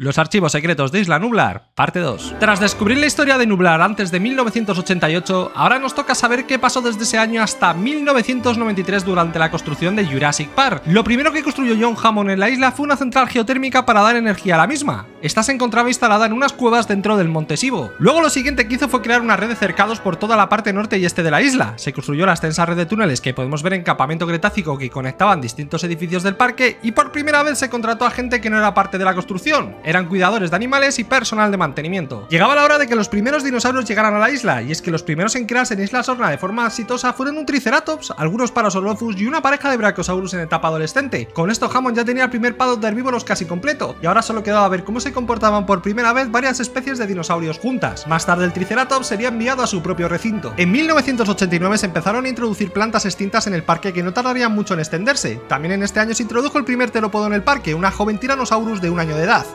Los archivos secretos de Isla Nublar, parte 2. Tras descubrir la historia de Nublar antes de 1988, ahora nos toca saber qué pasó desde ese año hasta 1993 durante la construcción de Jurassic Park. Lo primero que construyó John Hammond en la isla fue una central geotérmica para dar energía a la misma. Esta se encontraba instalada en unas cuevas dentro del Monte Sibo. Luego lo siguiente que hizo fue crear una red de cercados por toda la parte norte y este de la isla. Se construyó la extensa red de túneles que podemos ver en Campamento Cretácico que conectaban distintos edificios del parque y por primera vez se contrató a gente que no era parte de la construcción eran cuidadores de animales y personal de mantenimiento. Llegaba la hora de que los primeros dinosaurios llegaran a la isla, y es que los primeros en crearse en Isla Sorna de forma exitosa fueron un Triceratops, algunos Parasaurolophus y una pareja de Brachiosaurus en etapa adolescente. Con esto Hammond ya tenía el primer paddock de herbívoros casi completo, y ahora solo quedaba ver cómo se comportaban por primera vez varias especies de dinosaurios juntas. Más tarde el Triceratops sería enviado a su propio recinto. En 1989 se empezaron a introducir plantas extintas en el parque que no tardarían mucho en extenderse. También en este año se introdujo el primer terópodo en el parque, una joven Tyrannosaurus de un año de edad.